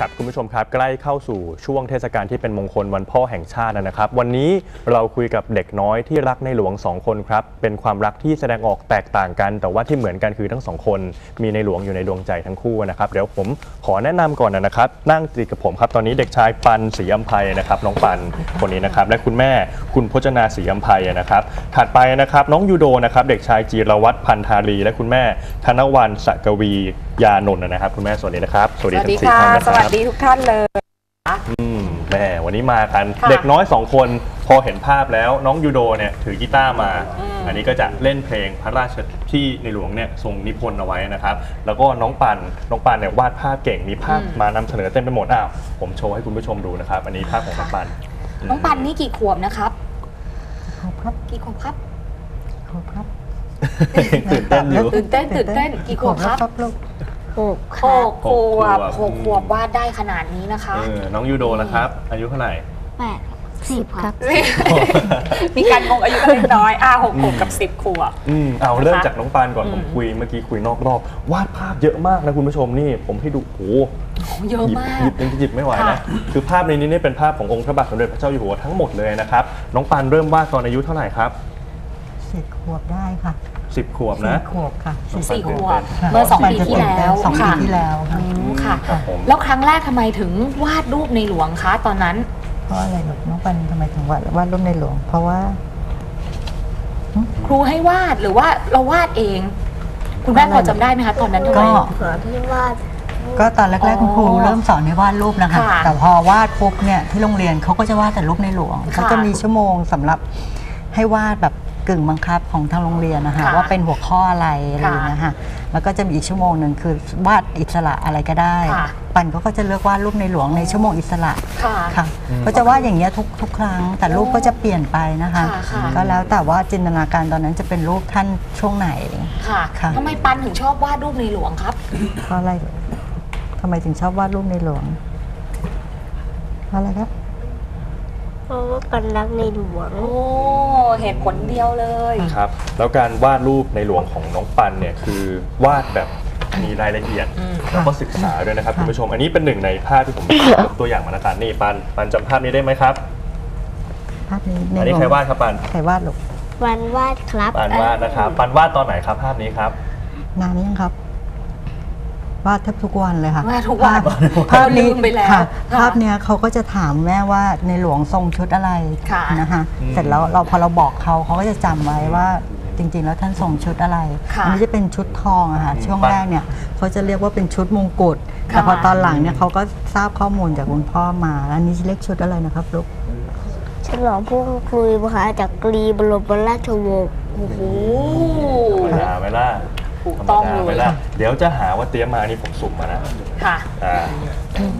ครับคุณผู้ชมครับใกล้เข้าสู่ช่วงเทศกาลที่เป็นมงคลวันพ่อแห่งชาตินะครับ วันนี้เราคุยกับเด็กน้อยที่รักในหลวงสองคนครับเป็นความรักที่แสดงออกแตกต่างกัน แต่ว่าที่เหมือนกันคือทั้งสองคน มีในหลวงอยู่ในดวงใจทั้งคู่นะครับเดี๋ยวผมขอแนะนำก่อนนะครับ นั่งติดกับผมครับตอนนี้เด็กชายปันศรีอัมภัยนะครับน้องปันคนนี้นะครับ และคุณแม่คุณพจนาศรีอัมภัยนะครับ ถัดไปนะครับน้องยูโดนะครับเด็กชายจีรวัตรพันธารีและคุณแม่ธนวันสกวี ยานนท์นะครับ คุณแม่สวัสดีนะครับ สวัสดีทั้งสี่ค่ะท่านนะสควัรัสบดีทุกท่านเลยอืมแม่วันนี้มากันค่ะเด็กน้อยสองคนพอเห็นภาพแล้วน้องยูโดเนี่ยถือกีตาร์มาอืมอันนี้ก็จะเล่นเพลงพระราชที่ในหลวงเนี่ยทรงนิพนธ์เอาไว้นะครับ แล้วก็น้องปันน้องปันเนี่ยวาดภาพเก่งมีภาพมานำเสนอเต็มไปหมดอ้าวผมโชว์ให้คุณผู้ชมดูนะครับ อันนี้ภาพของน้องปัน น้องปันนี่กี่ขวบนะครับขอบครับกี่ขวบครับขอบครับยังตื่นเต้นอยู่ตื่นเต้นตื่นเต้นกี่ขวบครับแล้ว ครับลูกหกหกขวบหหกกขขววบบวาดได้ขนาดนี้นะคะ เออน้องยูโดนะครับ อายุเท่าไหร่ แปดสิบครับมีการงงอายุกันเล็กน้อยอ่าหกขวบกับสิบขวบ อืมเอาเริ่มจากน้องปานก่อนอืม ผมคุยเมื่อกี้คุยนอกรอบวาดภาพเยอะมากนะคุณผู้ชมนี่ ผมให้ดูโอ้โหโอ้เยอะหยิบมากหยิบยังหยิบไม่ไหวค่ะ นะคือภาพในนี้เนี่ยเป็นภาพขององค์พระบาทสมเด็จพระเจ้าอยู่หัวทั้งหมดเลยนะครับน้องปานเริ่มวาดตอนอายุเท่าไหร่ครับ สิบขวบได้ค่ะ 10 ขวบสี่นะขวบค่ะ สี่ขวบค่ะเมื่อสองปีที่แล้วสองปีค่ะที่แล้วอืค่ะมค่ะ ครับผม แล้วครั้งแรกทำไมถึงวาดรูปในหลวงคะตอนนั้น เพราะอะไรลูกน้องปันทำไมถึงวาดวาดรูปในหลวง เพราะว่า ครูให้วาดหรือว่าเราวาดเอง คุณแม่พอจำได้ไหมคะตอนนั้นทำไม ก็ ขอที่วาดก็ตอนแรกอ๋อๆคุณครูเริ่มสอนให้วาดรูปนะคะ ค่ะแต่พอวาดปุ๊บเนี่ยที่โรงเรียนเขาก็จะวาดแต่รูปในหลวงค่ะ เขาจะมีชั่วโมงสำหรับให้วาดแบบ กึ่งบังคับของทางโรงเรียนนะคะค่ะ ว่าเป็นหัวข้ออะไรอะไรอย่างเงี้ยค่ะแล้วก็จะมีอีกชั่วโมงหนึ่งคือวาดอิสระอะไรก็ได้ ค่ะ ปันเขาก็จะเลือกวาดรูปในหลวงในชั่วโมงอิสระค่ะ ค่ะก็จะวาดอย่างเงี้ยทุกทุกครั้ง แต่รูปก็จะเปลี่ยนไปนะคะค่ะค่ะ ก็แล้วแต่ว่าจินตนาการตอนนั้นจะเป็นรูปท่านช่วงไหน ค่ะค่ะ ทำไมปันถึงชอบวาดรูปในหลวงครับ เพราะอะไรทำไมถึงชอบวาดรูปในหลวงเพราะอะไรครับ เพราะว่ากันรักในหลวง โอ้เหตุผลเดียวเลย ครับ แล้วการวาดรูปในหลวงของน้องปันเนี่ยคือวาดแบบมีรายละเอียดอืม แล้วก็ศึกษาด้วยนะครับค่ะคุณผู้ชม อันนี้เป็นหนึ่งในภาพที่ผมยกตัวอย่างมาแล้วกันนี่ปันปันจำภาพนี้ได้ไหมครับ ภาพนี้ในอันหลนี้วงใครวาดครับปันใครวาดลูกวันวาดครับปันวาดนะครับปันวาดตอนไหนครับภาพนี้ครับ นานยังครับ วาดแทบทุกวันเลยค่ะวาดทุกวันภาพภาพนี้ลืมไปแล้วค่ะค่ะภาพเนี้ยเขาก็จะถามแม่ว่าในหลวงทรงชุดอะไรค่ะนะคะอืมเสร็จแล้วเราพอเราบอกเขาเขาก็จะจำไว้ว่าจริงๆ แล้วท่านทรงชุดอะไรค่ะอันี้จะเป็นชุดทองอะค่ะอืมช่วงปัดแรกเนี่ยเขาจะเรียกว่าเป็นชุดมงกุฎค่ะแต่พอตอนหลังเนี่ยเขาก็ทราบข้อมูลจากคุณพ่อมาแล้วอันนี้เรียกชุดอะไรนะครับลูกฉลองผู้คุยมหาจักรีบรมราชวงศ์ โอ้โห ธรรมดาไหมล่ะ ถูกต้องธรรมดาไหมเลยล่ะเดี๋ยวจะหาว่าเตรียมมานี่ผมสุ่มมานะค่ะอ่า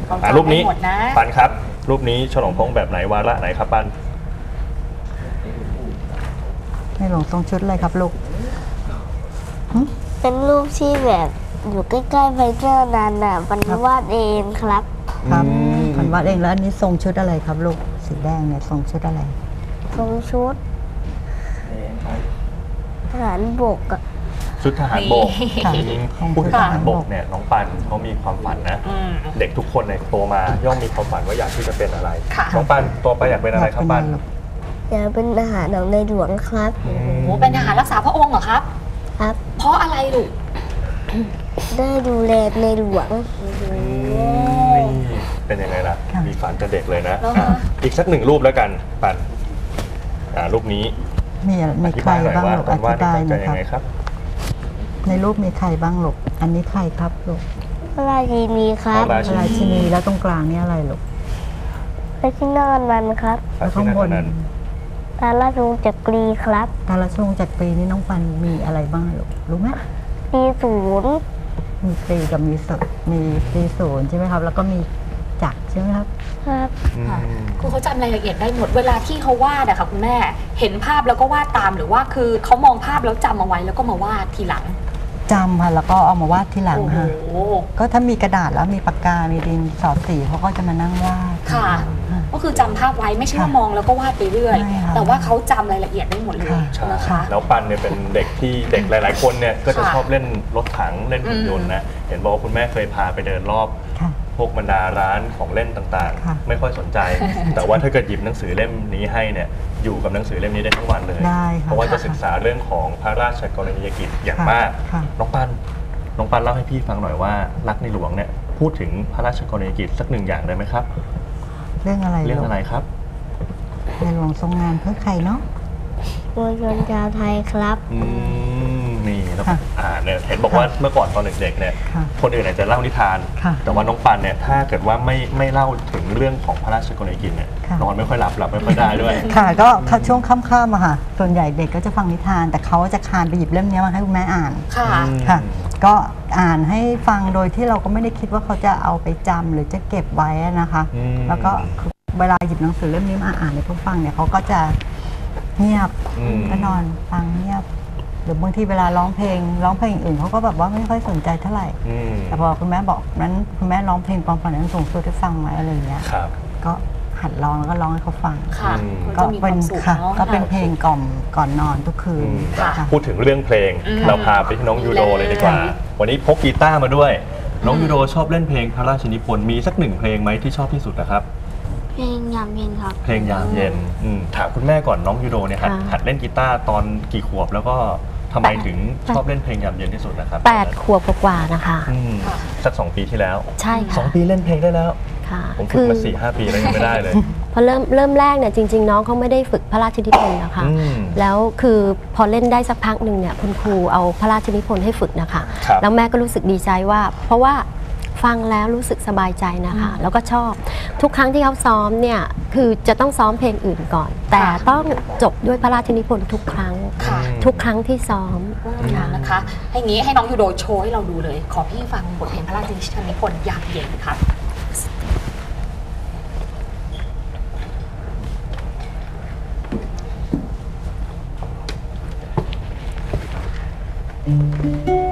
ต้องอ่ารูปนี้จำให้หมดนะปันครับ รูปนี้ฉลองพระองค์แบบไหนวาระไหนครับปันในหลวงทรงชุดอะไรครับลูก เป็นรูปที่แบบอยู่ใกล้ๆใบหน้านานน่ะวันวาดเองครับ ครับอืมพันวาดเองแล้วอันนี้ทรงชุดอะไรครับลูก สีแดงเนี่ยทรงชุดอะไร ทรงชุดทหารบกอะ ชุดทหารบกค่ะอืมของพูดถึงค่ะทหารบกเนี่ยน้องปันเขามีความฝันนะอืมเด็กทุกคนในยโตมาย่อมมีความฝันว่าอยากที่จะเป็นอะไรค่ะน้องปันโตไปอยากเป็นอะไรครับปันอยากเป็นทหารของในหลวงครับอืโอ้มโหเป็นทหารรักษาพระองค์เหรอครับ ครับ เพราะอะไรลูกได้ดูแลในหลวงนี่เป็นยังไงล่ะค่ะมีฝันแต่เด็กเลยนะแล้วอะคะอีกสักหนึ่งรูปแล้วกันปันอ่ารูปนี้มีอมีธิใครบายหน่อยบ้างว่าลูกปัอนธิวาดบายตั้งหใจน่อยยัครับงไงครับ ในรูปมีใครบ้างลูกอันนี้ใครครับลูกพระราชินีครับพระราชิราชินีแล้วตรงกลางนี่อะไรลูกพระที่นอนมันครับพระแล้วที่ข้างนั่งบนนั้นพระราชวงศ์จักรีครับตาราชวงศ์จักรีนี่น้องปันมีอะไรบ้างลูกรู้ไหมปีศูนย์มีตรีกับมีศมีตรีศูนย์ใช่ไหมครับ แล้วก็มีจักรใช่ไหมครับครับอืมคือเขาจำรายละเอียดได้หมดเวลาที่เขาวาดอะค่ะคุณแม่ เห็นภาพแล้วก็วาดตามหรือว่าคือเขามองภาพแล้วจำเอาไว้แล้วก็มาวาดทีหลัง จำค่ะแล้วก็เอามาวาดที่หลังโอ้โหค่ะ ก็ถ้ามีกระดาษแล้วมีปากกา มีดินสอสีเขาก็จะมานั่งวาด ค่ะค่ะก็คือจำภาพไว้ไม่ใช่ว่าค่ะมองแล้วก็วาดไปเรื่อยไม่ค่ะแต่ว่าเขาจำรายละเอียดได้หมดเลยค่ะ ใช่นะคะ แล้วปันเนี่ยเป็นเด็กที่เด็กหลาย ๆ คนเนี่ยก็จะค่ะชอบเล่นรถถังเล่นหุ่นยนต์อืมนะ เห็นบอกว่าคุณแม่เคยพาไปเดินรอบค่ะ พวกบรรดาร้านของเล่นต่างค่ะ ๆ ไม่ค่อยสนใจ แต่ว่าถ้าเกิดหยิบหนังสือเล่มนี้ให้เนี่ยอยู่กับหนังสือเล่มนี้ได้ทั้งวันเลย ได้ค่ะเพราะว่าจะศึกษาเรื่องของพระราชกรณียกิจอย่างมากค่ะ น้องปันน้องปันเล่าให้พี่ฟังหน่อยว่ารักในหลวงเนี่ยพูดถึงพระราชกรณียกิจสักหนึ่งอย่างได้ไหมครับ เรื่องอะไรเรื่องอะไรครับ ในหลวงทรงงานเพื่อใครเนาะมวลชนชาวไทยครับ อืม นี่แล้วค่ะอ่านเนี่ยเห็นบอกว่าเมื่อก่อนตอนเด็กๆเนี่ยค่ะคนอื่นอาจจะเล่านิทาน ค่ะแต่ว่าน้องปันเนี่ยถ้าเกิดว่าไม่ไม่เล่าถึงเรื่องของพระราชกรณียกิจเนี่ยค่ะ นอนไม่ค่อยหลับหลับไม่ค่อยได้ด้วย ค่ะก็ช่วงค่ำๆอะค่ะ ส่วนใหญ่เด็กก็จะฟังนิทาน แต่เขาจะคานไปหยิบเล่มนี้มาให้คุณแม่อ่าน ค่ะอืมค่ะ ก็อ่านให้ฟังโดยที่เราก็ไม่ได้คิดว่าเขาจะเอาไปจำหรือจะเก็บไว้อะนะคะ อืม แล้วก็เวลาหยิบหนังสือเล่มนี้มาอ่านให้เขาฟังเนี่ยเขาก็จะเงียบอืม ก็นอนฟังเงียบห รือบางทีเวลาร้องเพลงร้องเพลงอื่นเขาก็แบบว่าไม่ค่อยสนใจเท่าไหร่ อืมแต่พอคุณแม่บอกนั้นคุณแม่ร้องเพลงความฝันนั้นสูงสุดให้ฟังไหมอะไรอย่างเงี้ยครับ ก็หัดร้องแล้วก็ร้องให้เขาฟัง ค่ะอืม ก็ก็จะมีคเป็วานมสุขค่ะเนาะ ก็เป็นเพลงกล่อมก่อนนอนทุกคืนอืมค่ะค่ะ พูดถึงเรื่องเพลง อืมเราพาไปที่น้องยูโดเลยดีกว่า วันนี้พกกีตาร์มาด้วย น้องยูโดชอบเล่นเพลงพระราชนิพนธ์มีสักหนึ่งเพลงไหมที่ชอบที่สุดนะครับ เพลงยามเย็นครับ เพลงยามเย็นอืมถามคุณแม่ก่อนน้องยูโดเนี่ยหัดค่ะ หัดเล่นกีตาร์ตอนกี่ขวบแล้วก็ ทำไมแปดถึงชอบเล่นเพลงยามเย็นที่สุดนะครับแปดขวบกว่าๆนะคะ อืมค่ะสักสองปีที่แล้วใช่สอค่ะงปีเล่นเพลงได้แล้ว ค่ะผมฝึกมาสี่ห้าปีแล้วยังไม่ได้เลย พอเริ่มเริ่มแรกเนี่ยจริง ๆ น้องเขาไม่ได้ฝึกพระราชนิพนธ์นะคะ อืมแล้วคือพอเล่นได้สักพักหนึ่งเนี่ยคุณครูเอาพระราชนิพนธ์ให้ฝึกนะคะ ครับ แล้วแม่ก็รู้สึกดีใจว่า เพราะว่า ฟังแล้วรู้สึกสบายใจนะคะ แล้วก็ชอบ ทุกครั้งที่เขาซ้อมเนี่ยคือจะต้องซ้อมเพลงอื่นก่อน แต่ต้องจบด้วยพระราชนิพนธ์ทุกครั้งค่ะทุกครั้งที่ซ้อมอืมค่ะนะคะให้งี้ให้น้องยูโดโชว์ให้เราดูเลย ขอพี่ฟังบทเพลงพระราชนิพนธ์ยามเย็นค่ะพูด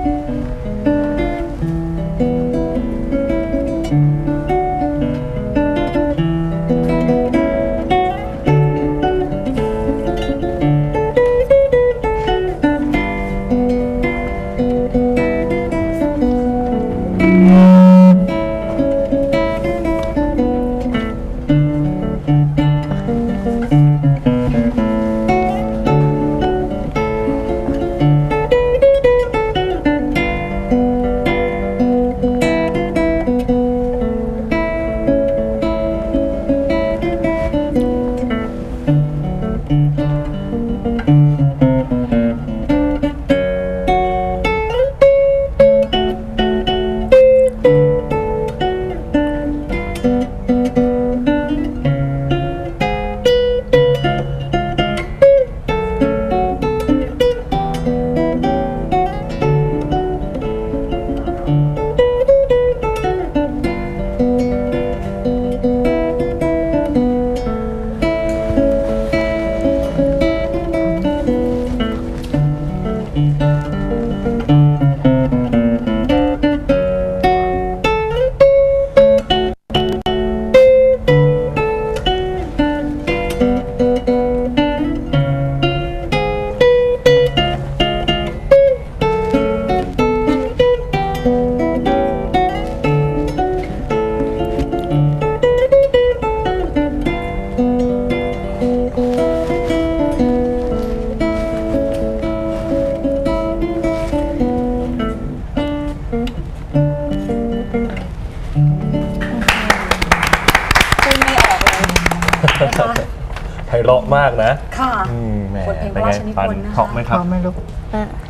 เราะมากนะค่ะ อืมแหมบทเพลงเป็นไงพระราชนิพปันนธ์นะคะเพราะไหมครับพอไม่รู้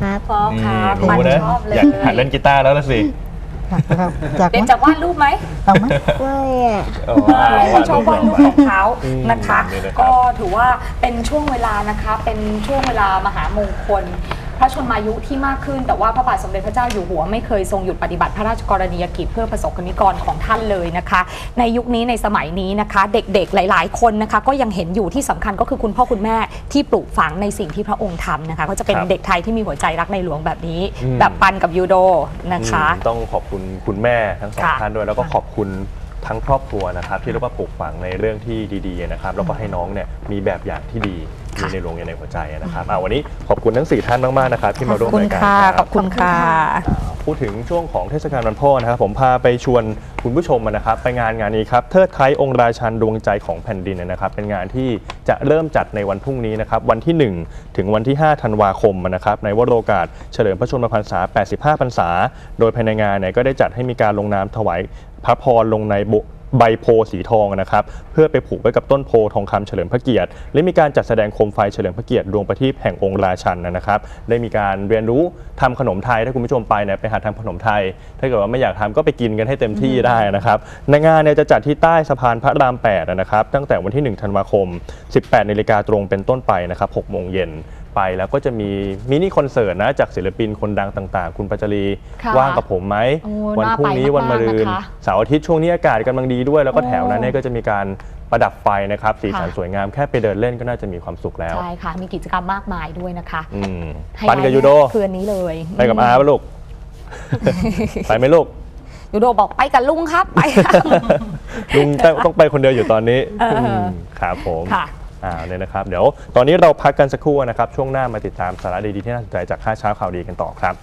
ครับพร้อมนี่ค่ะรู้ปันนะชอบเลยอยากหัดเล่นกีตาร์แล้วล่ะสิอยากนะครับจากเป็นว่าจากวาดรูปไหม เอาไหม ไม่อะอ๋อคุณชอบวาดรูปของเขาอืมนะคะนี่นะครับ ก็ถือว่าเป็นช่วงเวลานะคะ เป็นช่วงเวลามหามงคล พระชนมายุที่มากขึ้น แต่ว่าพระบาทสมเด็จพระเจ้าอยู่หัวไม่เคยทรงหยุดปฏิบัติพระราชกรณียกิจเพื่อประสบกนิกรของท่านเลยนะคะ ในยุคนี้ในสมัยนี้นะคะ เด็กๆหลาย ๆ คนนะคะ ก็ยังเห็นอยู่ที่สำคัญก็คือคุณพ่อคุณแม่ที่ปลูกฝังในสิ่งที่พระองค์ทำนะคะก็จะเป็นครับเด็กไทยที่มีหัวใจรักในหลวงแบบนี้อืมแบบปันกับยูโดนะคะอืมต้องขอบคุณคุณแม่ทั้งสองค่ะท่านด้วยแล้วก็ขอบคุณทั้งครอบครัวนะครับที่เรียกว่าปลูกฝังในเรื่องที่ดีๆนะครับแล้วก็ให้น้องเนี่ยมีแบบอย่างที่ดี มีในหลวงอยู่ในหัวใจนะครับอ่าวันนี้ขอบคุณทั้งสี่ท่านมากๆนะครับที่มาร่วมขอบคุณรายการค่ะครับขอบคุณค่ะครับพูดถึงช่วงของเทศกาลวันพ่อนะครับผมพาไปชวนคุณผู้ชมนะครับ ไปงานงานนี้ครับเทิดไคร้องค์ราชันดวงใจของแผ่นดินนะครับ เป็นงานที่จะเริ่มจัดในวันพรุ่งนี้นะครับวันที่ 1 ถึงวันที่ 5 ธันวาคมนะครับในวโรกาสเฉลิมพระชนมพรรษา 85 พรรษา โดยภายในงานเนี่ยก็ได้จัดให้มีการลงนามถวายพระพรลงในบุ ใบโพสีทองนะครับเพื่อไปผูกไว้กับต้นโพธิ์ทองคำเฉลิมพระเกียรติ และมีการจัดแสดงโคมไฟเฉลิมพระเกียรติดวงประทีปแห่งองค์ราชันนะครับได้มีการเรียนรู้ทำขนมไทยถ้าคุณผู้ชมไปเนี่ยไปหาทำขนมไทย ถ้าเกิดว่าไม่อยากทำก็ไปกินกันให้เต็มที่ได้นะครับในงานเนี่ยจะจัดที่ใต้สะพานพระราม8นะครับตั้งแต่วันที่ 1 ธันวาคม 18นาฬิกาตรงเป็นต้นไปนะครับ6โมงเย็น ไปแล้วก็จะมีมินิคอนเสิร์ตนะจากศิลปินคนดังต่างๆ คุณปัจจรีค่ะว่างกับผมไหมโอ้วัพรุ่งนี้น่าไปวันมะรืนมากๆนะคะเสาร์อาทิตย์ช่วงนี้อากาศกำลังดีด้วย แล้วก็โอ้แถวนั้นเนี่ยก็จะมีการประดับไฟนะครับสีสันค่ะ สวยงามแค่ไปเดินเล่นก็น่าจะมีความสุขแล้วใช่ค่ะ มีกิจกรรมมากมายด้วยนะคะอืมไฮไลท์ปันกับยูโดคืออันนี้เลยไปกับอาปะลูก ไปไหมลูกยูโดบอกไปกับลุงครับไปครับ ลุงต้องต้องไปคนเดียวอยู่ตอนนี้เอออื มครับผม ค่ะ อ่าเนี่ยนะครับเดี๋ยวตอนนี้เราพักกันสักครู่นะครับช่วงหน้ามาติดตามสาระดีๆที่น่าสนใจจากค่าเช้าข่าวดีกันต่อครับ